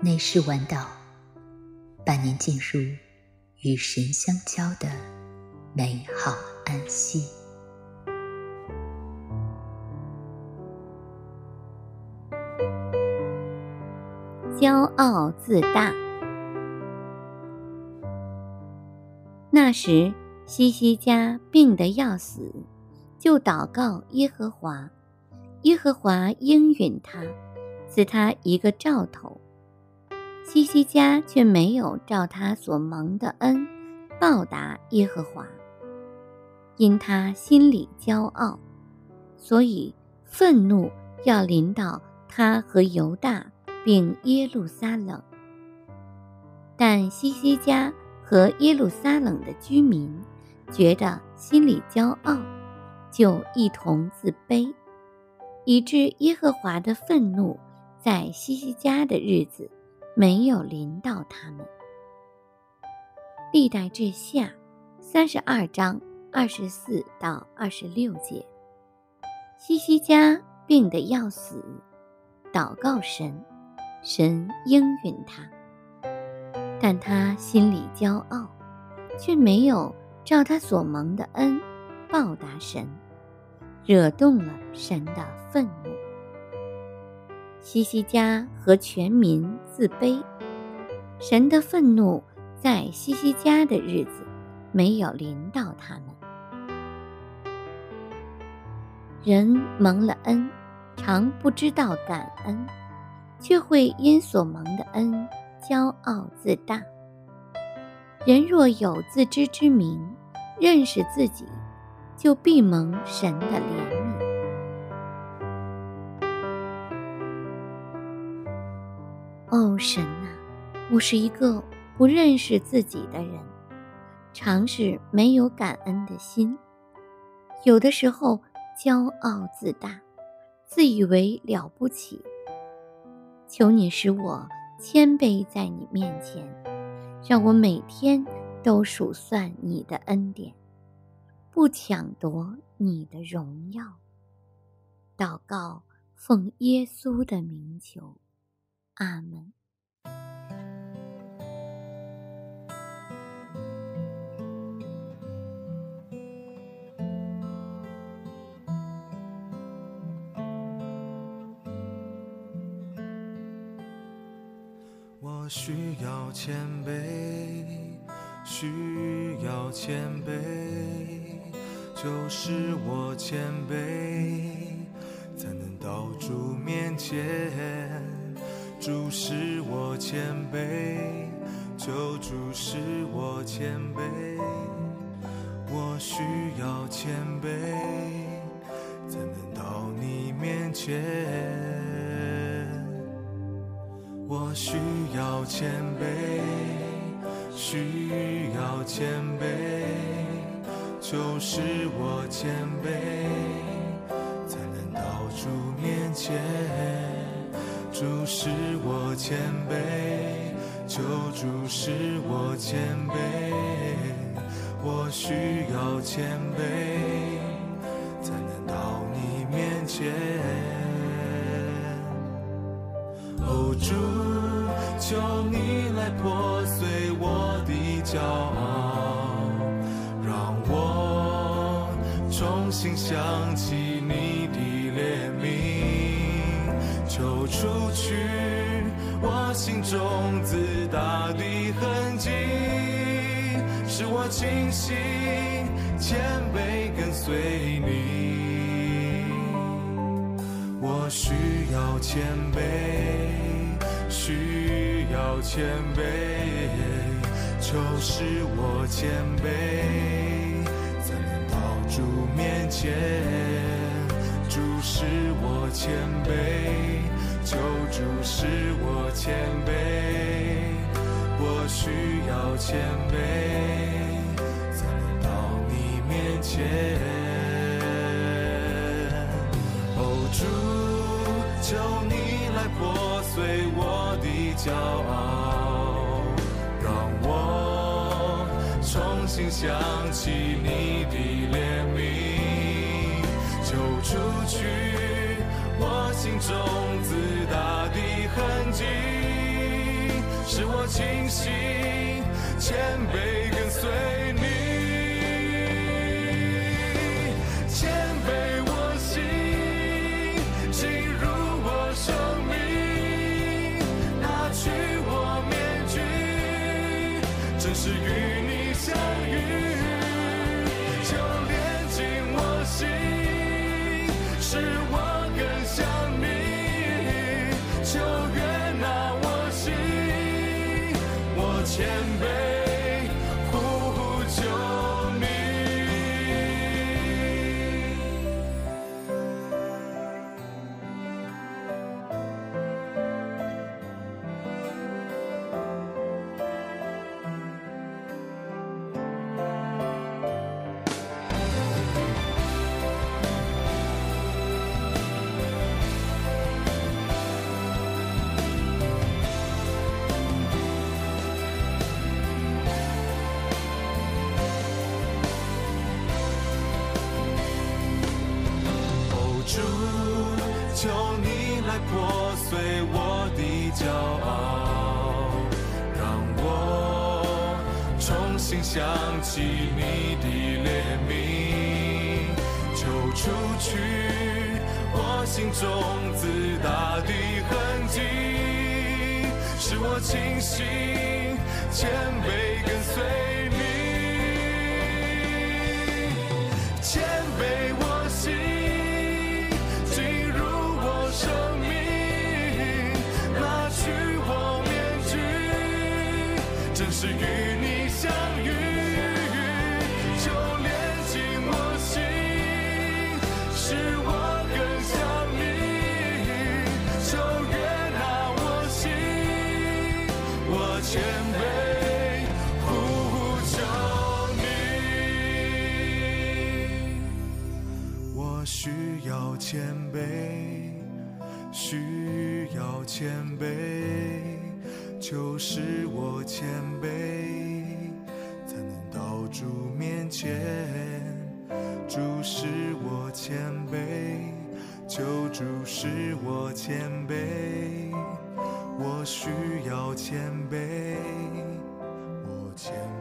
内视晚岛，伴您进入与神相交的美好安息。骄傲自大。那时，西西家病得要死，就祷告耶和华，耶和华应允他，赐他一个兆头。西西家却没有照他所蒙的恩报答耶和华，因他心里骄傲，所以愤怒要临到他和犹大并耶路撒冷。但西西家和耶路撒冷的居民觉得心里骄傲，就一同自卑，以致耶和华的愤怒在西西家的日子。没有临到他们。历代志下三十二章二十四到二十六节，西西家病得要死，祷告神，神应允他，但他心里骄傲，却没有照他所蒙的恩报答神，惹动了神的愤怒。西西家和全民自卑，神的愤怒在西西家的日子没有临到他们。人蒙了恩，常不知道感恩，却会因所蒙的恩骄傲自大。人若有自知之明，认识自己，就必蒙神的怜悯。哦，神呐，我是一个不认识自己的人，常是没有感恩的心，有的时候骄傲自大，自以为了不起。求你使我谦卑在你面前，让我每天都数算你的恩典，不抢夺你的荣耀。祷告，奉耶稣的名求。阿门。我需要谦卑，需要谦卑，就是我谦卑，才能到主面前。主使我谦卑，就主使我谦卑，我需要谦卑，才能到你面前。我需要谦卑，需要谦卑，求使我谦卑，才能到主面前。主使我谦卑，求主使我谦卑，我需要谦卑，才能到你面前。哦，主，求你来破碎我的骄傲，重新想起你的怜悯。求除去我心中自大的痕迹，使我清醒谦卑跟随你。我需要谦卑，需要谦卑，求使我谦卑，主使我谦卑，求主使我谦卑，我需要谦卑，才能到你面前。哦，主，求你来破碎我的骄傲，让我重新想起你的怜悯。求除去我心中自大的痕迹，使我清醒谦卑跟随。来破碎我的骄傲，让我重新想起你的怜悯，求除去我心中自大的痕迹，使我清醒谦卑跟随。要谦卑，需要谦卑，就使我谦卑，才能到主面前。主使我谦卑，求主使我谦卑，我需要谦卑，我谦。